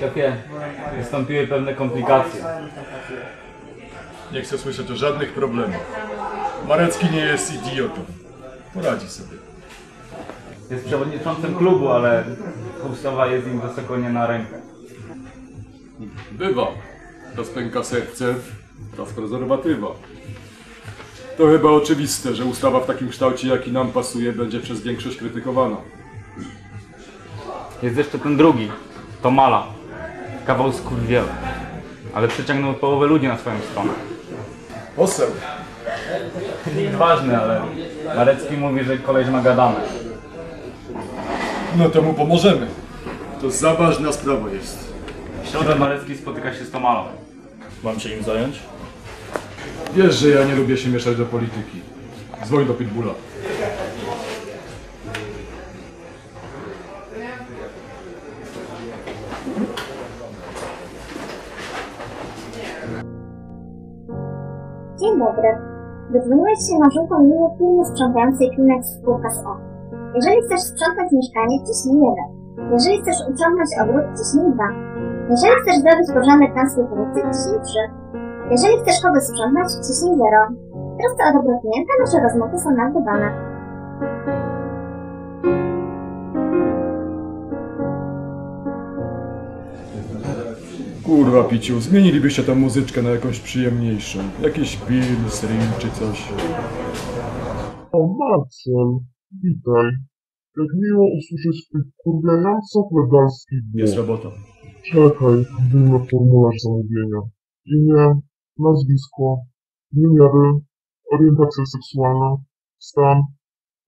Szefie, wystąpiły pewne komplikacje. Nie chcę słyszeć o żadnych problemach. Marecki nie jest idiotą. Poradzi sobie. Jest przewodniczącym klubu, ale ustawa jest im wysoko nie na rękę. Bywa. Raz pęka serce, raz prezerwatywa. To chyba oczywiste, że ustawa w takim kształcie, jaki nam pasuje, będzie przez większość krytykowana. Jest jeszcze ten drugi, to Mala. Kawał skurwiela. Ale przyciągnął połowę ludzi na swoją stronę. Poseł. Nikt ważny, ale Marecki mówi, że koleś ma gadane. No to mu pomożemy. To za ważna sprawa jest. Środę Marecki spotyka się z Tomalą. Mam się im zająć? Wiesz, że ja nie lubię się mieszać do polityki. Dzwoń do Pitbulla. Dzień dobry. Dodzwoniłeś się na żółtą linię firmy sprzątającej klimat spółka z O. Jeżeli chcesz sprzątać mieszkanie, ciśnij 1. Jeżeli chcesz uciągnąć ogród, ciśnij 2. Jeżeli chcesz zrobić porządek na swój pracy, ciśnij 3. Jeżeli chcesz kogoś sprzątać, ciśnij 0. Prosto o dobro klienta nasze rozmowy są nagrywane. Kurwa, Piciu, zmienilibyście tę muzyczkę na jakąś przyjemniejszą. Jakiś Bills, Ring czy coś. O Marcel, witaj. Jak miło usłyszeć twój kurwiająco pedalski Jest głos. robota. Czekaj, wyjmę formularz zamówienia. Imię, nazwisko, wymiary, orientacja seksualna, stan,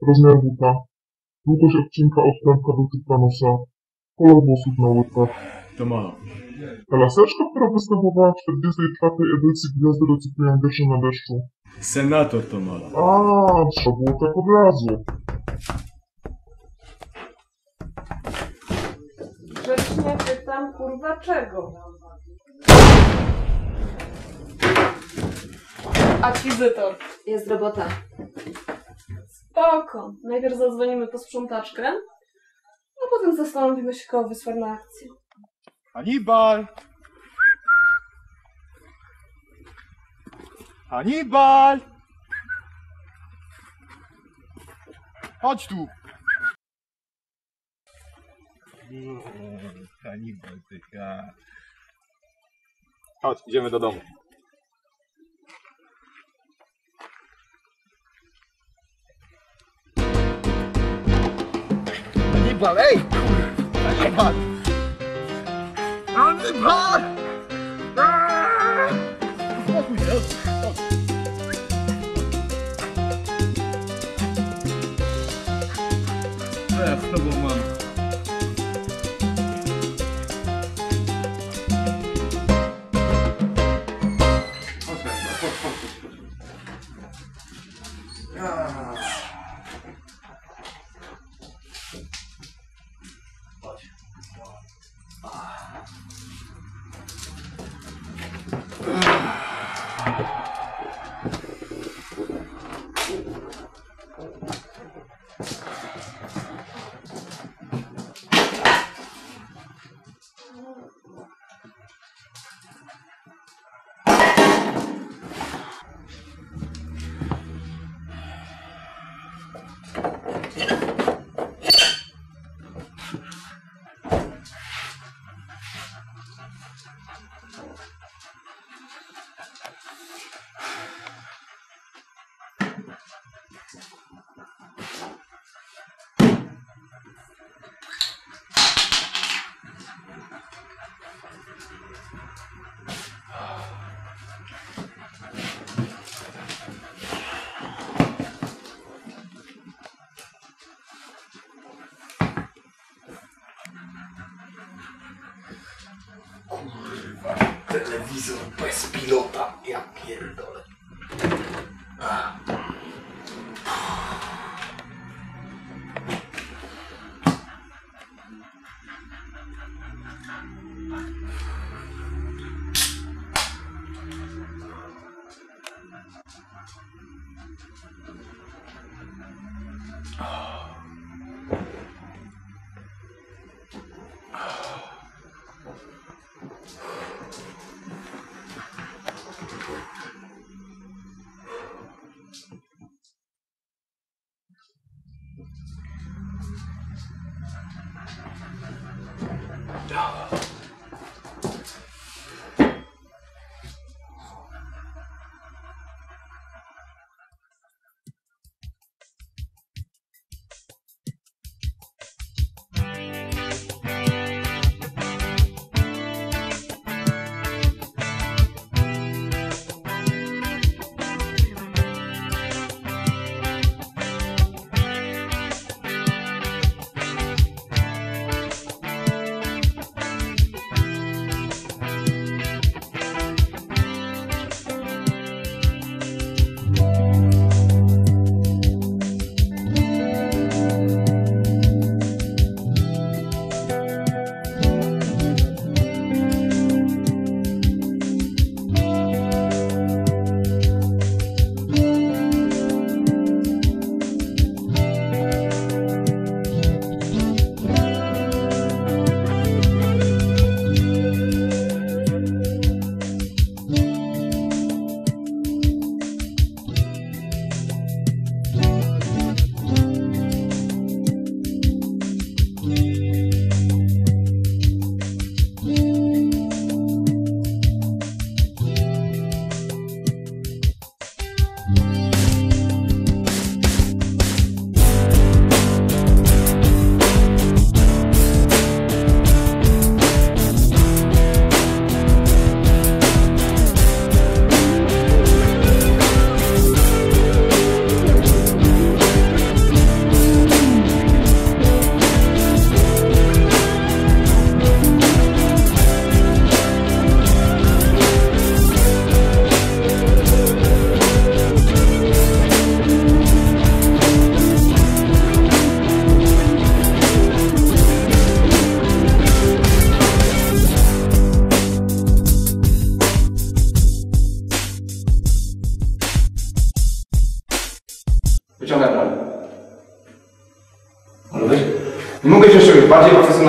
rozmiar buta, długość odcinka od pępka do typa nosa, kolor włosów na łydkach. To ma. Ta laseczka, która występowała w 44. edycji Gwiazdy recyklują wiersze na deszczu. Senator to ma. A, trzeba było tak od razu. Pytam, kurwa, czego? Akwizytor. Jest robota. Spoko. Najpierw zadzwonimy po sprzątaczkę, a potem zastanowimy się, kogo wysłać na akcję. Hannibal! Hannibal! Chodź tu! Hannibal, ty Chodź, idziemy do domu. Hannibal, ej! Hannibal! Hannibal! Aaaa! Spokój się. Chodź. Co ja z tobą mam?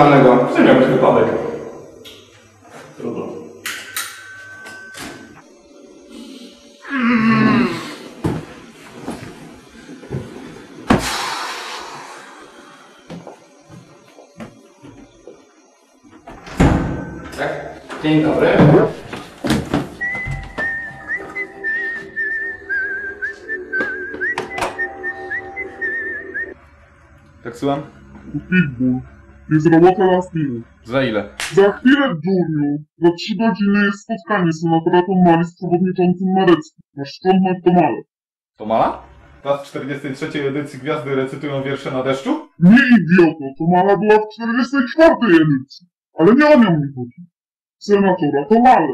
Bardziej profesjonalnego. To miał być wypadek. Trudno. Tak? Dzień dobry. Tak słucham? Pitbull. Jest robota na. Za ile? Za chwilę, Durniu. Za trzy godziny jest spotkanie z senatora Tomali z przewodniczącym Mareckim. Masz sprzątnąć to male. To mala? Teraz w 43 edycji Gwiazdy recytują wiersze na deszczu? Nie idioto, to mala była w 44 edycji. Ale nie o nią mi chodzi. Senatora to male.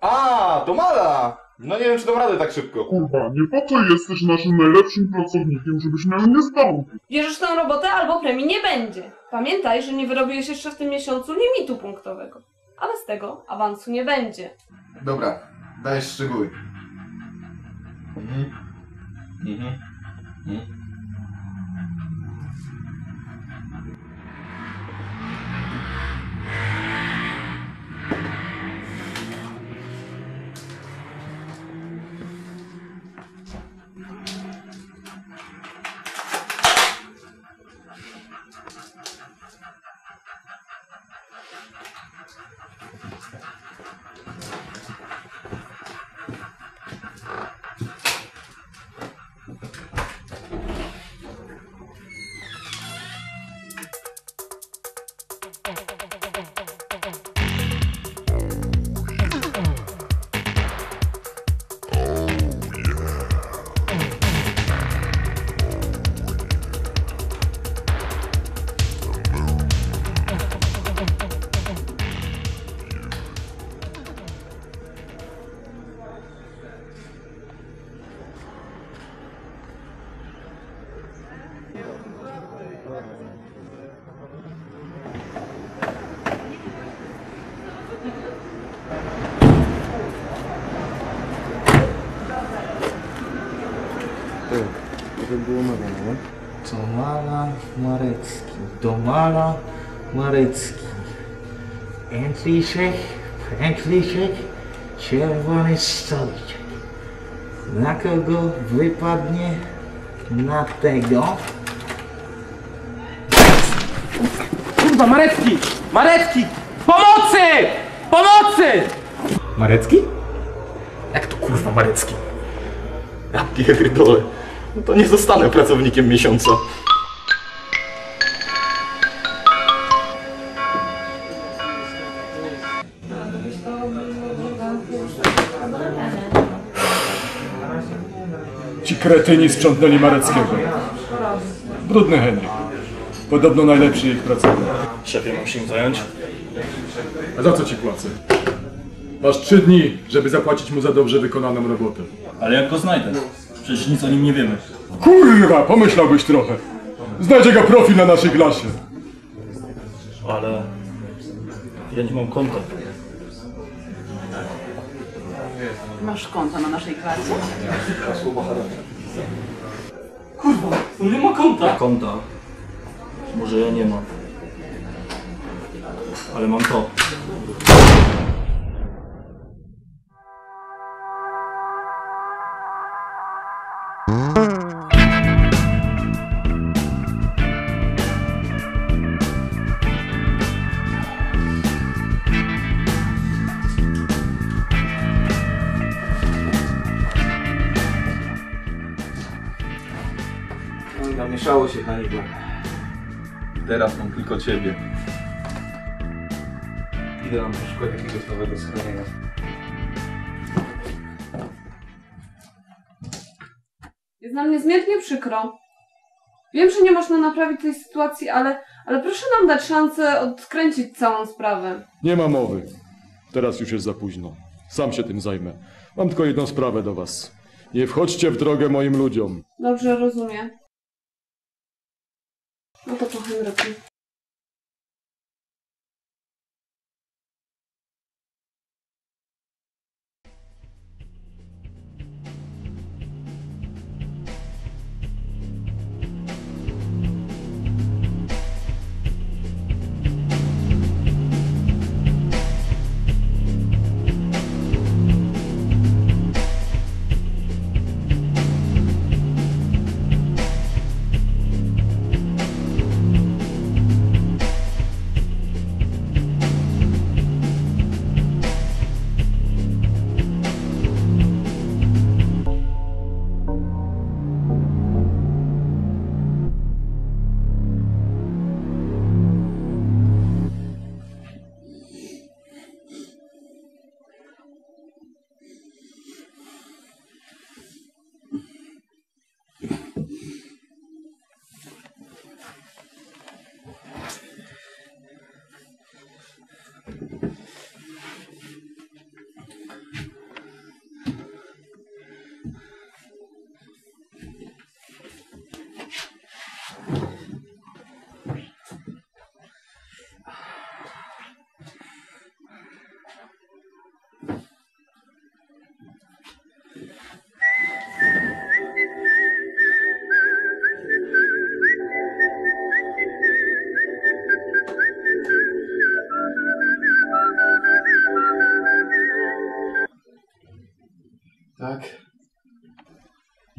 A, to mala! No nie wiem, czy dam radę tak szybko. Kurwa, nie po to jesteś naszym najlepszym pracownikiem, żebyś miał nie zdążyć. Bierzesz tę robotę albo premii nie będzie. Pamiętaj, że nie wyrobiłeś jeszcze w tym miesiącu limitu punktowego. A bez tego awansu nie będzie. Dobra, dajesz szczegóły. Mhm. Mhm. Mhm. F. Pętliczek, pętliczek, czerwony stoliczek. Na kogo wypadnie? Na tego. Kurwa, Marecki! Marecki! Pomocy! Pomocy! Marecki? Jak to kurwa Marecki? Ja pierdolę. No to nie zostanę pracownikiem miesiąca. Ci kretyni sprzątnęli Mareckiego. Brudny Henryk. Podobno najlepszy ich pracownik. Szefie, mam się zająć? A za co ci płacę? Masz trzy dni, żeby zapłacić mu za dobrze wykonaną robotę. Ale jak go znajdę? Przecież nic o nim nie wiemy. Kurwa, pomyślałbyś trochę. Znajdzie go profil na naszej klasie. Ale... Ja nie mam konta. Masz konto na naszej klasie? Kurwa, on nie ma konta. Konta. Może ja nie mam. Ale mam to. Namieszało się na niego. Teraz mam tylko ciebie. Idę nam poszukać jakiegoś nowego schronienia. Jest nam niezmiernie przykro. Wiem, że nie można naprawić tej sytuacji, ale, ale proszę nam dać szansę odkręcić całą sprawę. Nie ma mowy. Teraz już jest za późno. Sam się tym zajmę. Mam tylko jedną sprawę do was. Nie wchodźcie w drogę moim ludziom. Dobrze rozumiem. No to po Henryku.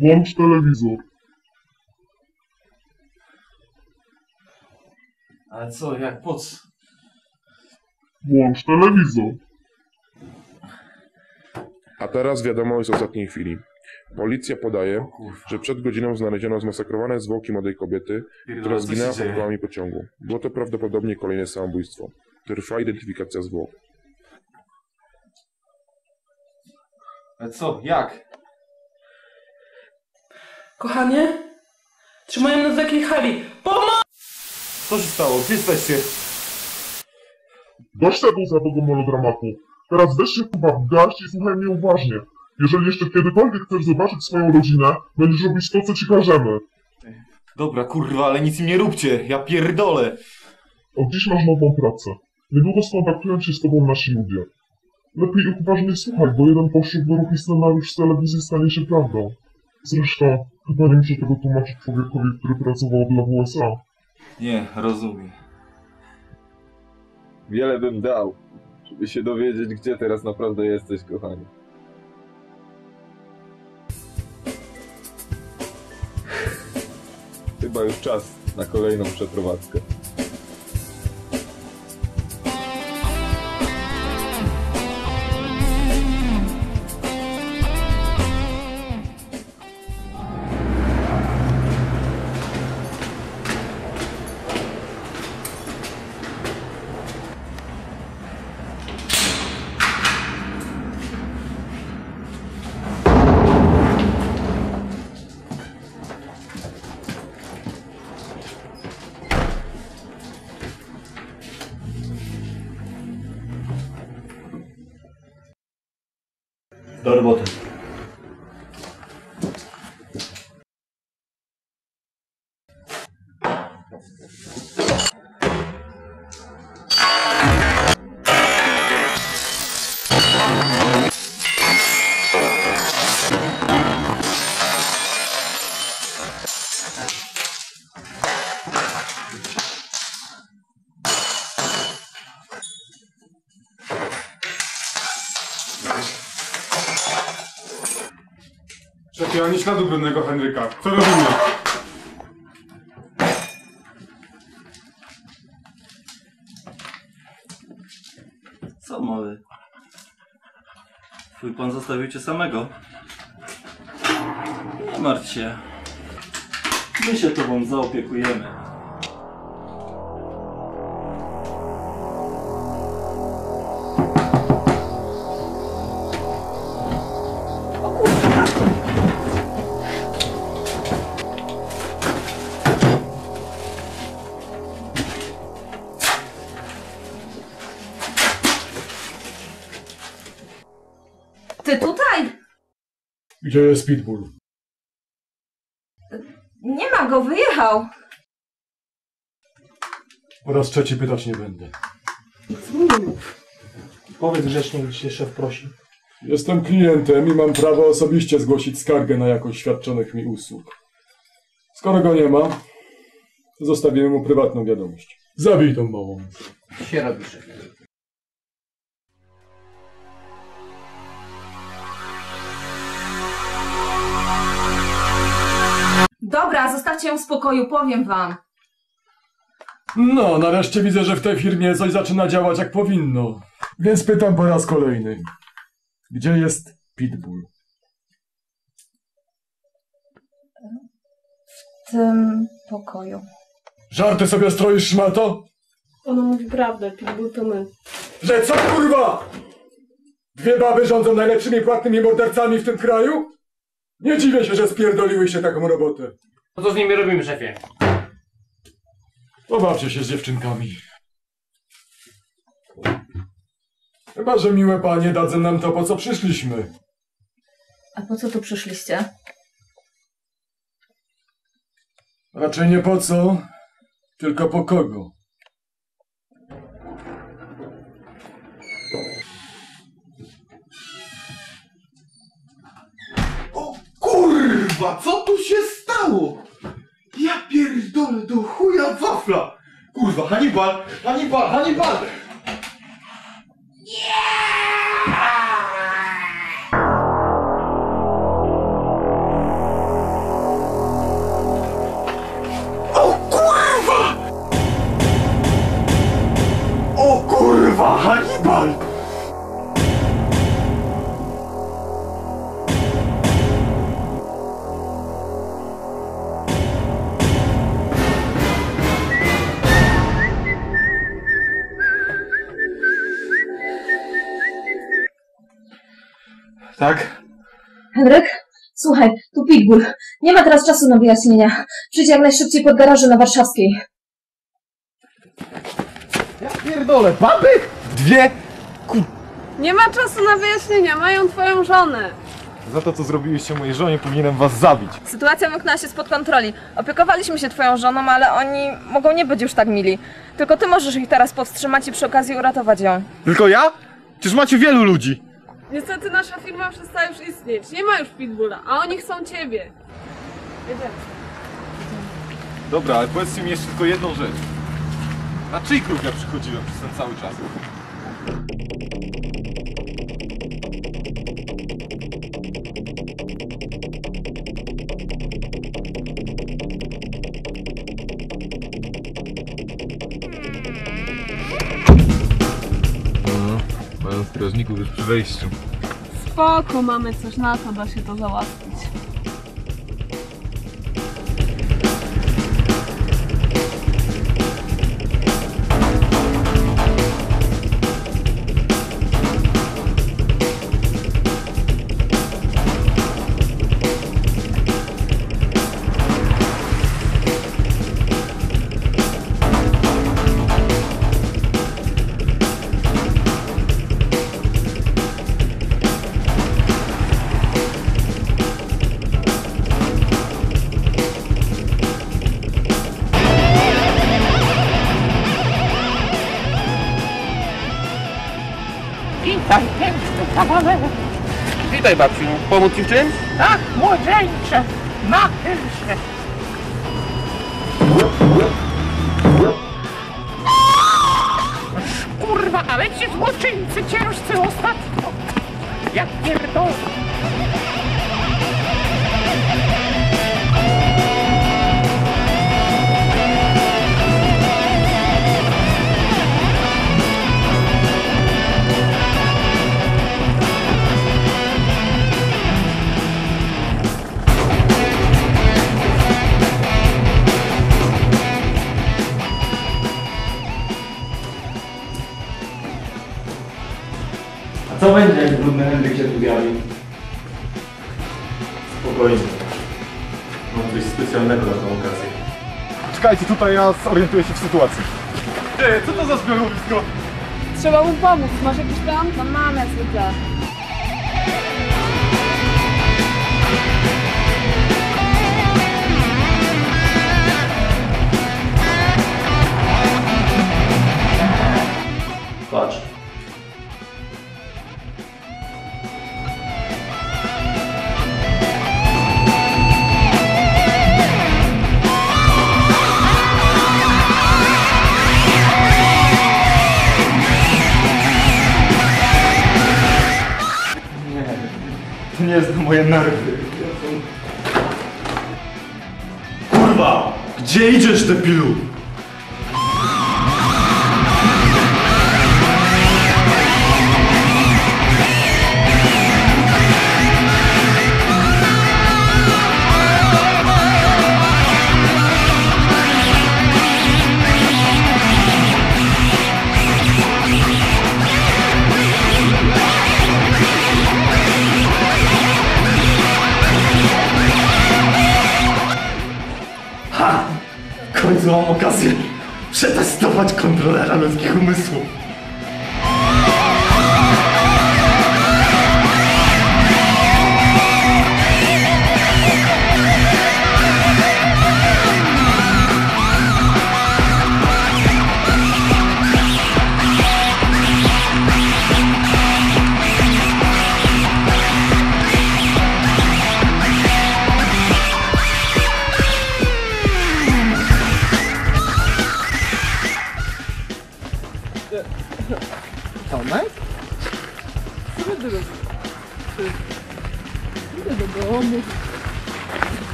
Włącz telewizor. Ale co, jak, po co? Włącz telewizor. A teraz wiadomość z ostatniej chwili. Policja podaje, że przed godziną znaleziono zmasakrowane zwłoki młodej kobiety, która Pierdolę, co zginęła pod dzieje? kołami pociągu. Było to prawdopodobnie kolejne samobójstwo. Trwa identyfikacja zwłok. Ale co, jak? Kochanie? Trzymają nas w jakiej hali. Pomoc! Co się stało? Gdzie jesteście? Dość tego zabego melodramatu. Teraz weź się chyba w garść i słuchaj mnie uważnie. Jeżeli jeszcze kiedykolwiek chcesz zobaczyć swoją rodzinę, będziesz robić to, co ci każemy. Dobra, kurwa, ale nic im nie róbcie. Ja pierdolę. Od dziś masz nową pracę. Niedługo skontaktują się z tobą nasi ludzie. Lepiej ich uważnie słuchaj, bo jeden fałszywy ruch i scenariusz z telewizji stanie się prawdą. Zresztą, chyba nie muszę tego tłumaczyć człowiekowi, który pracował dla WSA. Nie, rozumiem. Wiele bym dał, żeby się dowiedzieć, gdzie teraz naprawdę jesteś, kochanie. Chyba już czas na kolejną przeprowadzkę. Ani śladu brudnego Henryka. Co robimy? Co mały? Twój pan zostawił cię samego. Nie martw się. My się tobą zaopiekujemy. Gdzie jest Pitbull? Nie ma go, wyjechał. Po raz trzeci pytać nie będę. Powiedz grzecznie, gdy się szef prosi. Jestem klientem i mam prawo osobiście zgłosić skargę na jakość świadczonych mi usług. Skoro go nie ma, to zostawiłem mu prywatną wiadomość. Zabij tą małą. Się robi szef. Dobra, zostawcie ją w spokoju, powiem wam. No, nareszcie widzę, że w tej firmie coś zaczyna działać jak powinno. Więc pytam po raz kolejny. Gdzie jest Pitbull? W tym pokoju. Żarty sobie stroisz, szmato? Ona mówi prawdę, Pitbull to my. Że co, kurwa? Dwie baby rządzą najlepszymi płatnymi mordercami w tym kraju? Nie dziwię się, że spierdoliły się taką robotę. No co z nimi robimy, szefie? Pobawcie się z dziewczynkami. Chyba, że miłe panie dadzą nam to, po co przyszliśmy. A po co tu przyszliście? Raczej nie po co, tylko po kogo. Kurwa, co tu się stało? Ja pierdolę do chuja wafla! Kurwa, Hannibal! Hannibal! Hannibal! O Tak? Henryk? Słuchaj, tu Pitbull. Nie ma teraz czasu na wyjaśnienia. Przyjdź jak najszybciej pod garaże na Warszawskiej. Ja pierdolę, baby? Dwie? Nie ma czasu na wyjaśnienia, mają twoją żonę. Za to, co zrobiliście mojej żonie, powinienem was zabić. Sytuacja wymknęła się spod kontroli. Opiekowaliśmy się twoją żoną, ale oni mogą nie być już tak mili. Tylko ty możesz ich teraz powstrzymać i przy okazji uratować ją. Tylko ja? Czyż macie wielu ludzi? Niestety nasza firma przestała już istnieć. Nie ma już Pitbulla, a oni chcą ciebie. Jedziemy. Dobra, ale powiedzcie mi jeszcze tylko jedną rzecz. Na czyj kruk ja przychodziłem przez ten cały czas? Strażników już przy wejściu. Spoko, mamy coś na to, da się to załatwić. Kawalerze. Witaj babciu, pomóc ci w czymś? Tak, młodzieńcze, nachyl się. Kurwa, ale ci złoczyńcy ciężcy ostatnio. Jak pierdolę. Się tu zjawi? Spokojnie. Mam coś specjalnego na tą okazję. Czekajcie, tutaj ja zorientuję się w sytuacji. Ty, co to za zbiorowisko? Trzeba mu pomóc. Masz jakiś plan? No mamy zwykle. Patrz. Nie jest na moje nerwy. Kurwa! Gdzie idziesz, debilu?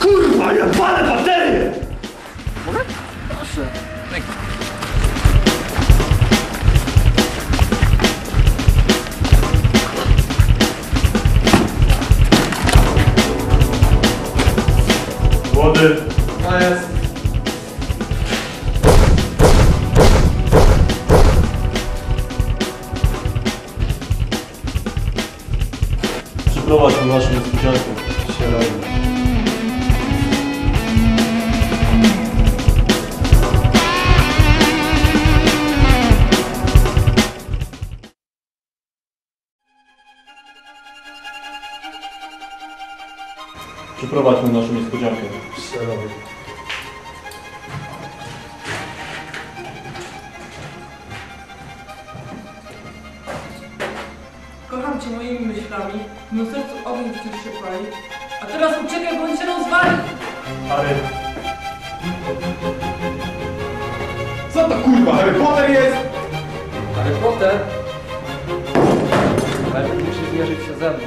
Kurwa, ja palę baterię! Mogę? Proszę. Zmierzyć się ze mną.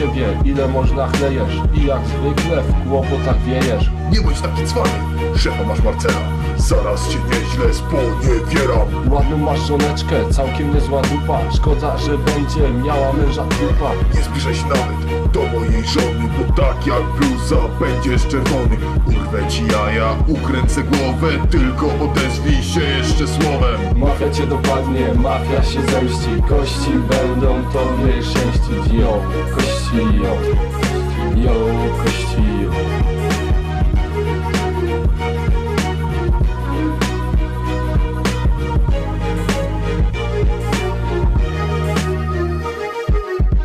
Ciebie, ile można chlejesz I jak zwykle w kłopotach wiejesz Nie bądź taki cwany, szefa masz Marcela. Zaraz cię nieźle sponiewieram. Ładną masz żoneczkę, całkiem niezła dupa Szkoda, że będzie miała męża trupa Nie zbliżaj się nawet do mojej żony, bo tak jak bluza będziesz czerwony. Urwę ci jaja, ukręcę głowę, tylko odezwij się jeszcze słowem. Mafia cię dopadnie, mafia się zemści Kości będą tobie szczęścić Jo, kości jo Jo, kości jo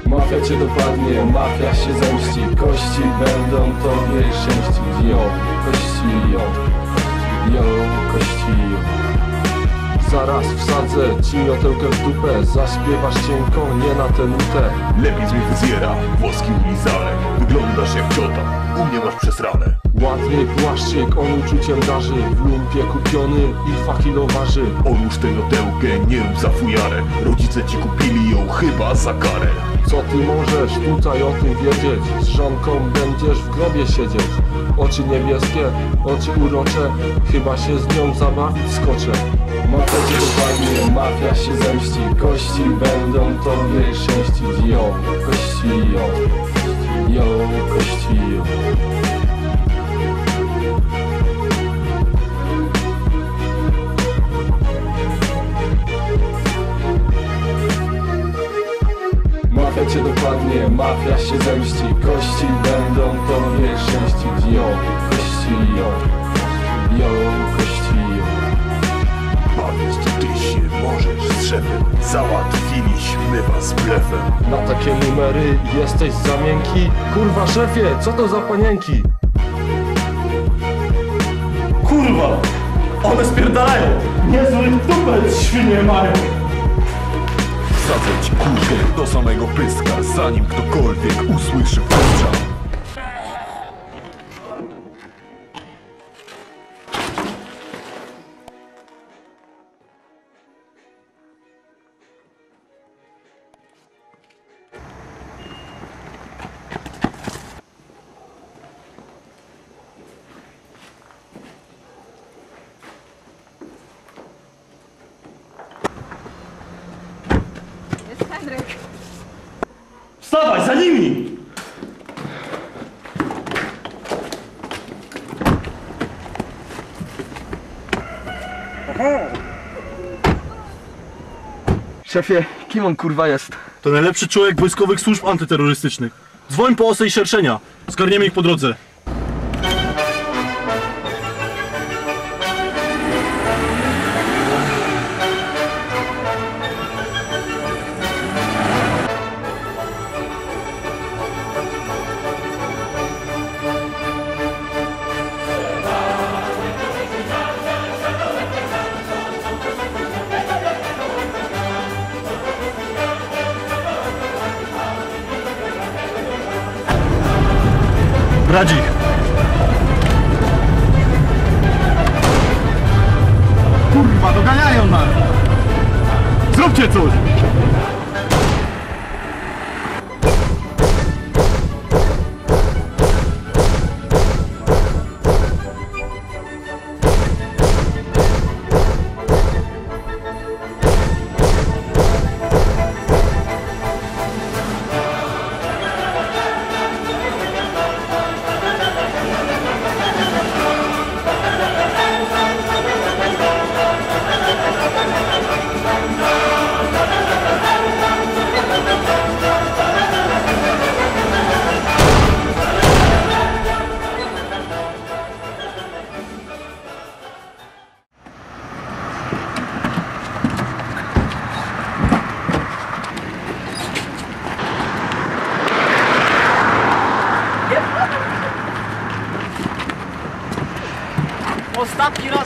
Mafia cię dopadnie, mafia się zemści Kości będą tobie szczęścić Jo, kości jo Jo, kości jo Zaraz wsadzę ci miotełkę w dupę Zaśpiewasz cienko, nie na tę nutę Lepiej z mnie wyzjera, włoski ulizarek. Wyglądasz jak ciota, u mnie masz przesrane. Ładny płaszczyk, on uczuciem darzy W lumpie kupiony i kilo waży Odłóż tę miotełkę, nie rób za fujarę. Rodzice ci kupili ją chyba za karę. Co ty możesz tutaj o tym wiedzieć? Z żonką będziesz w grobie siedzieć Oczy niebieskie, oczy urocze Chyba się z nią zabawić skoczę Mafia cię dopadnie, mafia się zemści. Kości będą tobie szczęścić Jo, kości jo Jo, kości jo Mafia cię dopadnie, mafia się zemści. Kości będą tobie szczęścić Jo, kości jo Jo, możesz z szefem. Załatwiliśmy was blefem. Na takie numery jesteś za miękki Kurwa szefie, co to za panienki? Kurwa! One spierdalają! Niezły dupę świnie mają! Wsadzę ci kulkę do samego pyska, zanim ktokolwiek usłyszy postrzał. Szefie, kim on kurwa jest? To najlepszy człowiek wojskowych służb antyterrorystycznych. Dzwoń po osę i szerszenia. Zgarniemy ich po drodze. Raji,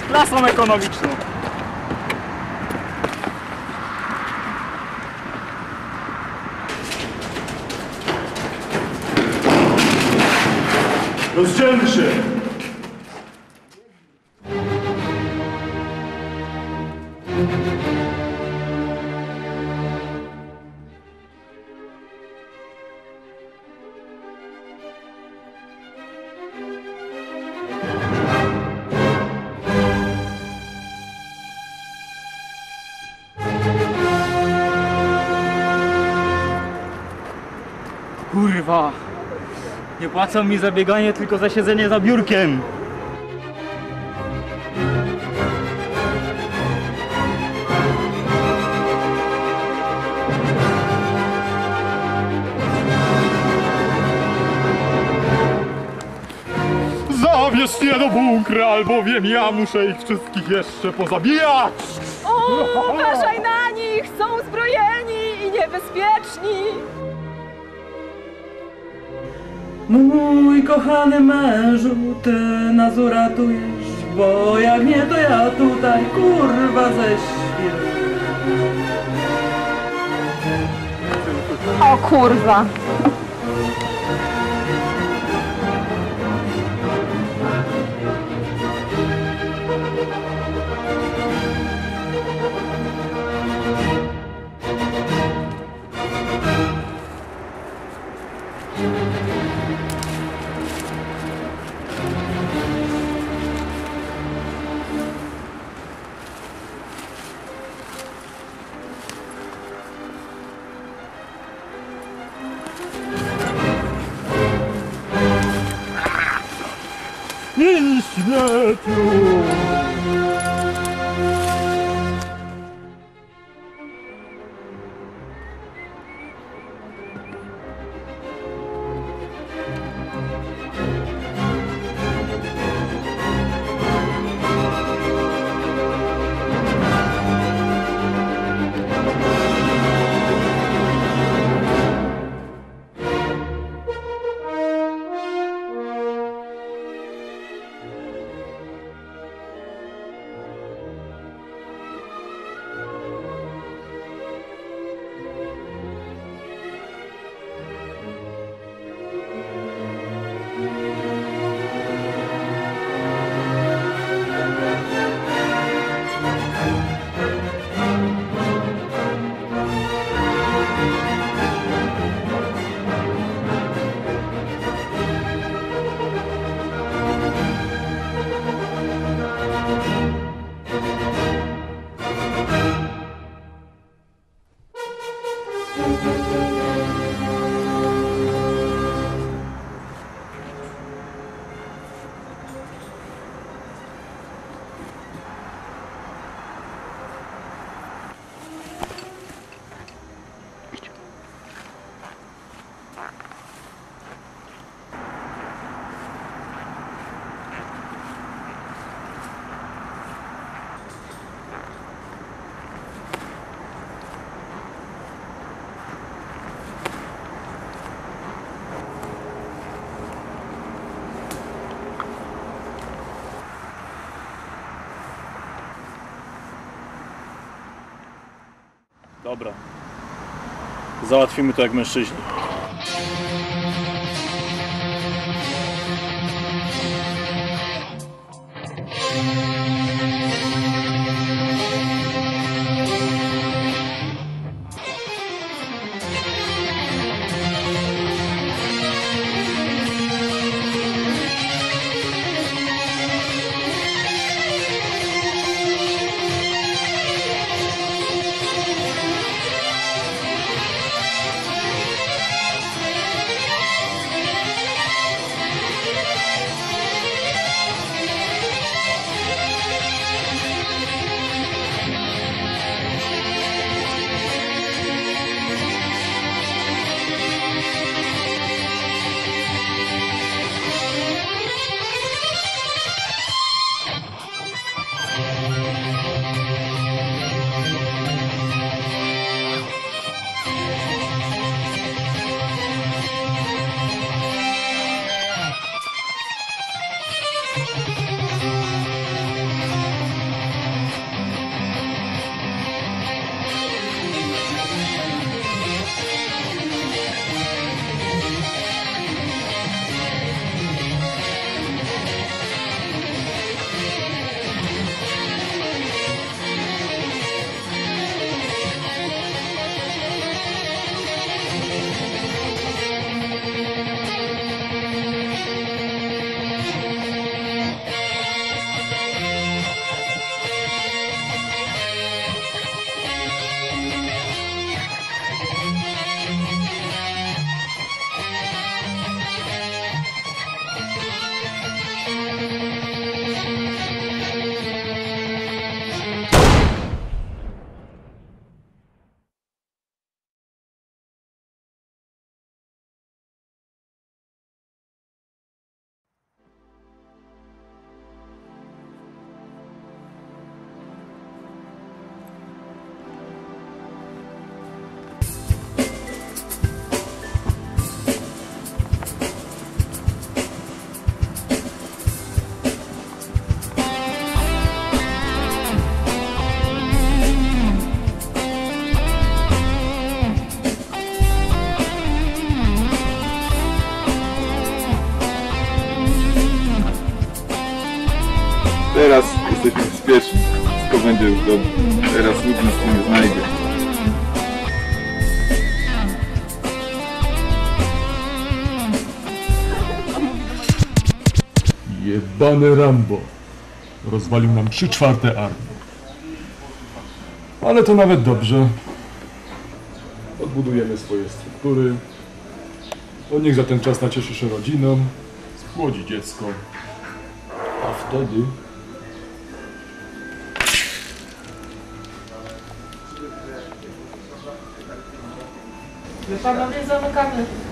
klasą ekonomiczną. Rozdzielmy się! Nie płacą mi za bieganie, tylko za siedzenie za biurkiem. Zabierz mnie do bunkra, albowiem ja muszę ich wszystkich jeszcze pozabijać! O, uważaj na nich! Są uzbrojeni i niebezpieczni! Mój kochany mężu, ty nas uratujesz, bo jak nie to ja tutaj kurwa ze świr. O kurwa! I śmieciu! Dobra. Załatwimy to jak mężczyźni. Domu. Teraz nikt nas tu nie znajdzie. Jebany Rambo. Rozwalił nam trzy czwarte armii. Ale to nawet dobrze. Odbudujemy swoje struktury. On niech za ten czas nacieszy się rodziną, spłodzi dziecko. A wtedy Tá dando exame no.